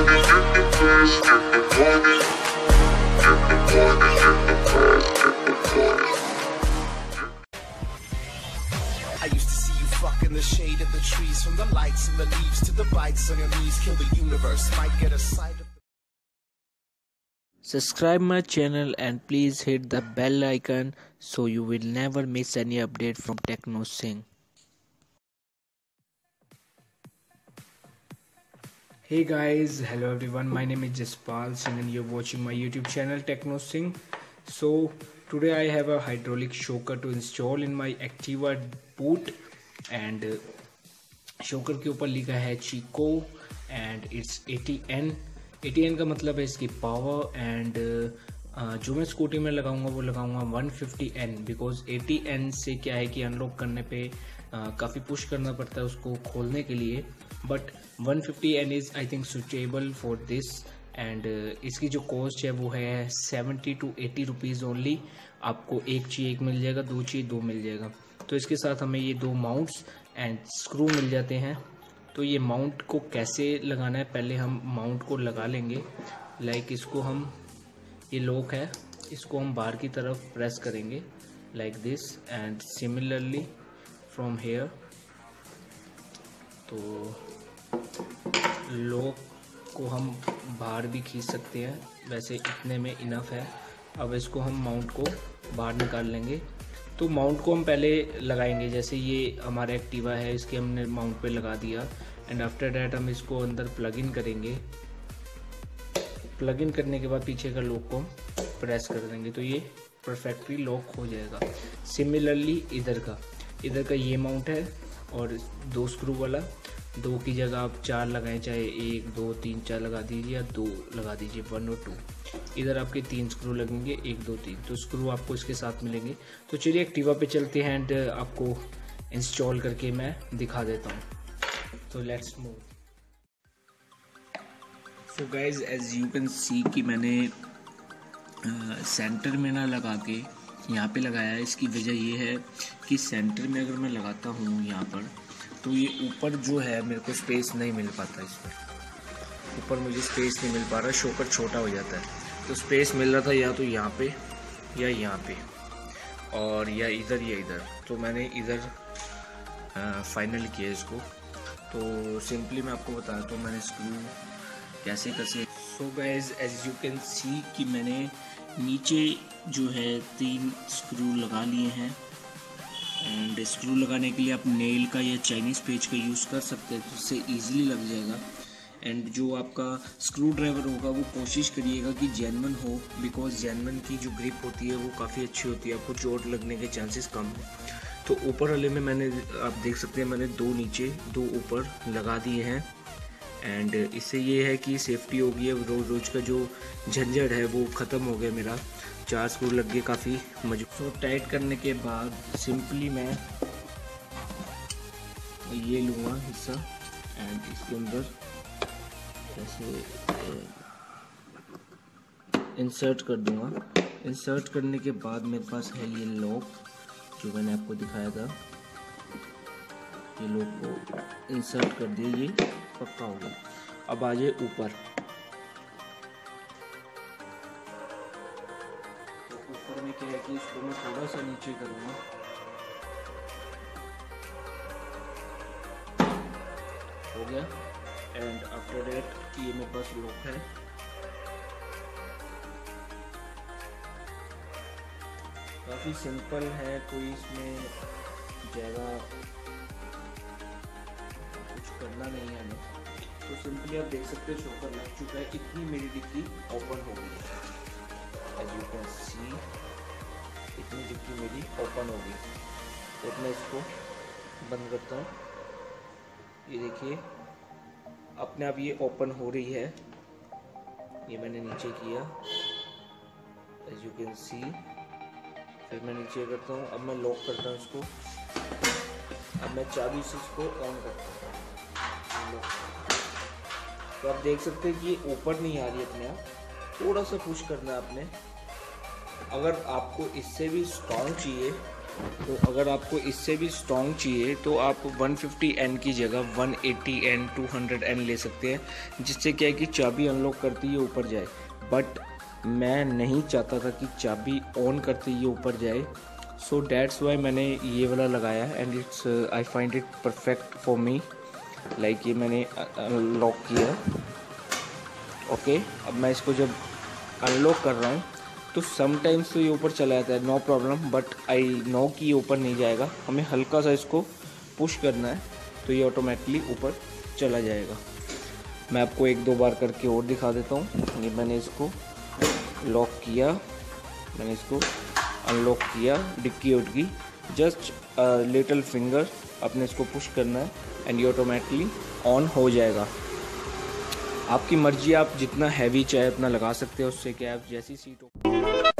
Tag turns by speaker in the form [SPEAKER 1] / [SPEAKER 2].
[SPEAKER 1] I used to see you fuck the shade of the trees, from the lights and the leaves to the bites on your knees. Kill the universe, might get a sight of.
[SPEAKER 2] Subscribe my channel and please hit the bell icon so you will never miss any update from Techno Sing. Hey guys, hello everyone. My name is Jaspal Singh and you're watching my YouTube channel Techno Sing. So today I have a hydraulic shocker to install in my Activa boot and uh, shocker के ऊपर लिखा है chikoo and it's 80N 80N का मतलब है इसकी power and जो मैं स्कूटी में लगाऊँगा वो लगाऊँगा 150N बिकॉज़ 80N से क्या है कि अनलॉक करने पे uh, काफ़ी पुश करना पड़ता है उसको खोलने के लिए। But 150N is I think suitable for this and इसकी जो कॉस्ट है वो है 70 टू 80 रुपीज़ ओनली आपको एक चाहिए एक मिल जाएगा, दो चाहिए दो मिल जाएगा। तो इसके साथ हमें ये दो माउंट्स एंड स्क्रू मिल जाते हैं। तो ये माउंट को कैसे लगाना है, पहले हम माउंट को लगा लेंगे। लाइक इसको हम, ये लॉक है, इसको हम बाहर की तरफ़ प्रेस करेंगे। Like this and similarly from here तो लॉक को हम बाहर भी खींच सकते हैं। वैसे इतने में इनफ है। अब इसको हम माउंट को बाहर निकाल लेंगे। तो माउंट को हम पहले लगाएँगे। जैसे ये हमारा एक्टिवा है, इसके हमने माउंट पे लगा दिया। एंड आफ्टर डैट हम इसको अंदर प्लग इन करेंगे। प्लग इन करने के बाद पीछे का लॉक को हम प्रेस कर देंगे। तो ये परफेक्टली लॉक हो जाएगा। सिमिलरली इधर का। इधर का ये माउंट है और दो स्क्रू वाला। दो की जगह आप चार लगाएँ, चाहे एक, दो, तीन, चार लगा दीजिए या दो लगा दीजिए वन और टू इधर आपके तीन स्क्रू लगेंगे, एक, दो, तीन। तो स्क्रू आपको इसके साथ मिलेंगे। तो चलिए एक्टिवा पे चलते हैं एंड आपको इंस्टॉल करके मैं दिखा देता हूँ। तो let's move so guys as you can see कि मैंने सेंटर में ना लगा के यहाँ पे लगाया है। इसकी वजह ये है कि सेंटर में अगर मैं लगाता हूँ यहाँ पर तो ये ऊपर जो है मेरे को स्पेस नहीं मिल पाता इसमें। ऊपर मुझे स्पेस नहीं मिल पा रहा शोकर छोटा हो जाता है। तो स्पेस मिल रहा था या तो यहाँ पे या यहाँ पे, और या इधर या इधर। तो मैंने इधर फाइनल किया इसको। तो सिंपली मैं आपको बता दूँ मैंने स्क्रू कैसे कैसे so guys as you can see कि मैंने नीचे जो है तीन स्क्रू लगा लिए हैं। एंड स्क्रू लगाने के लिए आप नेल का या चाइनीज़ पेज का यूज़ कर सकते हैं तो उससे ईजिली लग जाएगा। एंड जो आपका स्क्रू ड्राइवर होगा, वो कोशिश करिएगा कि जैनमन हो बिकॉज़ जैनमन की जो ग्रिप होती है, वो काफ़ी अच्छी होती है। आपको चोट लगने के चांसेस कम है। तो ऊपर वाले में मैंने, आप देख सकते हैं, मैंने दो नीचे, दो ऊपर लगा दिए हैं। एंड इससे ये है कि सेफ्टी होगी अब रोज़ रोज़ का जो झंझट है वो ख़त्म हो गया मेरा। चार स्क्रू लग गए काफ़ी मज़बूत तो टाइट करने के बाद सिंपली मैं ये लूँगा हिस्सा एंड इसके अंदर ऐसे इंसर्ट कर दूँगा। इंसर्ट करने के बाद मेरे पास है ये लॉक जो मैंने आपको दिखाया था। ये लॉक को इंसर्ट कर दिए ये। पक्का हो। गया अब आ जाए ऊपर। ऊपर में क्या है कि इसको मैं थोड़ा सा नीचे करूँगा। हो गया। एंड आफ्टर डेट ये मेरे पास लॉक है। काफ़ी सिंपल है, कोई इसमें ज़्यादा कुछ करना नहीं है हमें। तो सिंपली आप देख सकते हो, शोकर लग चुका है। इतनी मेरी डिग्री ओपन हो गई। एज यू कैन सी इतनी डिग्गी मेरी ओपन हो गई। तो मैं इसको बंद करता हूँ। ये देखिए, अपने आप ये ओपन हो रही है। ये मैंने नीचे किया। एज यू कैन सी फिर मैं नीचे करता हूँ। अब मैं लॉक करता हूँ इसको। अब मैं चाबी से इसको ऑन करता हूँ। तो आप देख सकते हैं कि ये ऊपर नहीं आ रही अपने आप। थोड़ा सा पुश करना है आपने। अगर आपको इससे भी स्ट्रॉन्ग चाहिए तो अगर आपको इससे भी स्ट्रॉन्ग चाहिए तो आप 150 एन की जगह 180 एन 200 एन ले सकते हैं, जिससे क्या है कि चाबी अनलॉक करती है ऊपर जाए। बट मैं नहीं चाहता था कि चाबी ऑन करते ही ऊपर जाए। सो डैट्स वाई मैंने ये वाला लगाया and it's I find it perfect for me like ये मैंने लॉक किया ओके अब मैं इसको जब अनलॉक कर रहा हूँ तो समटाइम्स तो ये ऊपर चला जाता है no problem but I know कि ये ऊपर नहीं जाएगा। हमें हल्का सा इसको पुश करना है तो ये ऑटोमेटिकली ऊपर चला जाएगा। मैं आपको एक दो बार करके और दिखा देता हूँ। ये मैंने इसको लॉक किया, मैंने इसको अनलॉक किया, डिक्की उटकी जस्ट लिटल फिंगर अपने इसको पुश करना है एंड ये ऑटोमेटिकली ऑन हो जाएगा। आपकी मर्ज़ी, आप जितना हैवी चाहे उतना लगा सकते हैं, उससे क्या आप जैसी सीट हो।